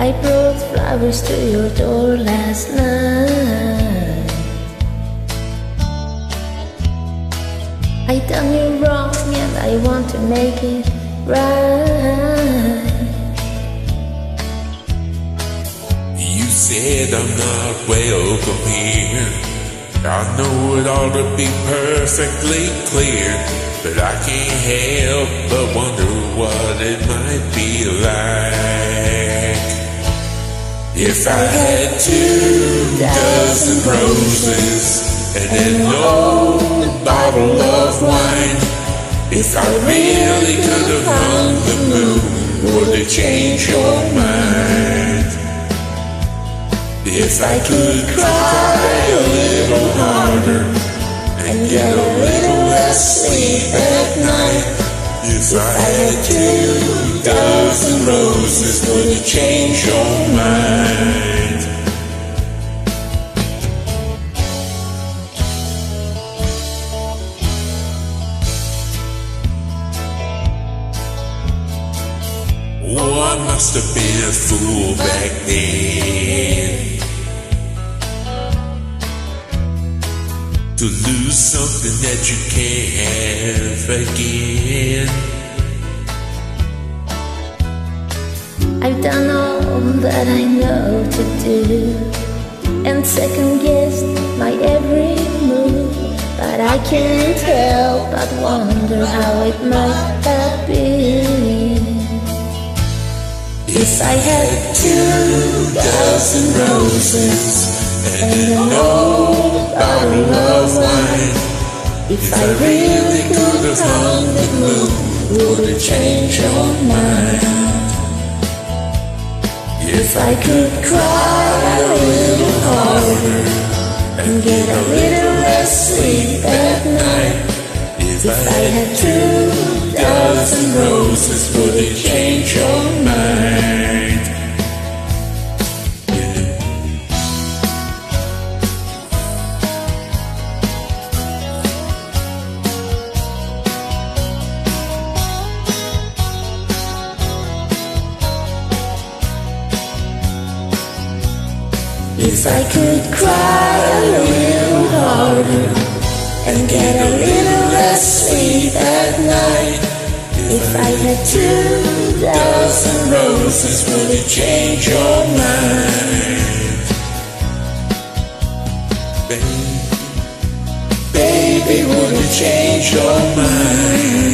I brought flowers to your door last night. I done you wrong and I want to make it right. You said I'm not welcome here. I know it ought to be perfectly clear, but I can't help but wonder what it might be like. If I had two dozen roses and an old bottle of wine, if I really could have hung the moon, would it change your mind? If I could cry a little harder and get a little less sleep at night. If I had two dozen roses, would it change your mind? I must have been a fool back then. To lose something that you can't have again. I've done all that I know to do and second guessed my every move, but I can't help but wonder how it might have been. If I had two dozen roses and an old bottle of wine If I really could have hung the moon, would it change your mind? If I could cry a little harder and get a little less sleep at night If I had two dozen roses, would it change your mind? If I could cry a little harder and get a little less sleep at night If I had two dozen roses, would it change your mind? Baby, baby, would it change your mind?